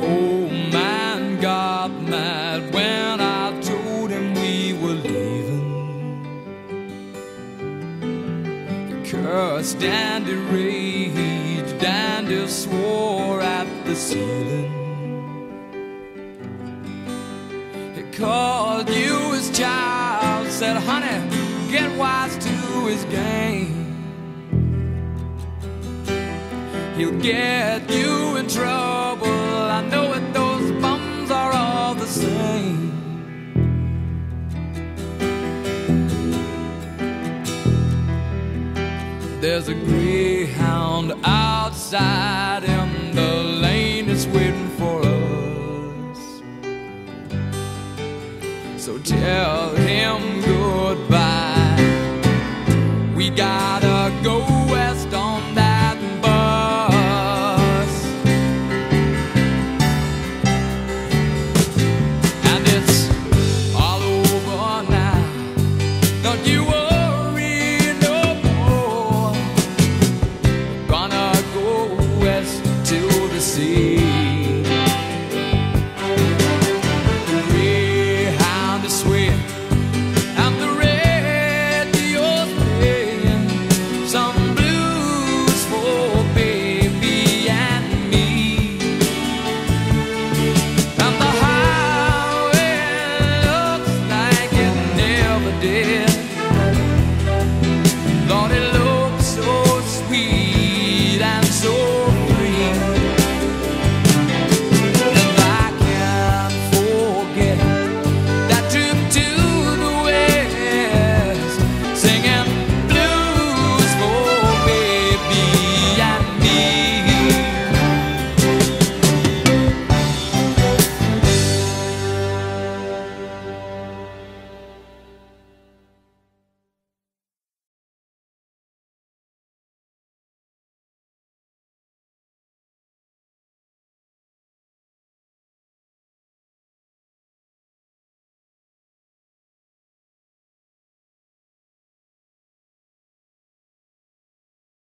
Old man got mad when I told him we were leaving. The curse dandy raged, dandy swore at the ceiling. He called you his child, said, honey, get wise to his game. He'll get you in trouble. Same. There's a greyhound outside did.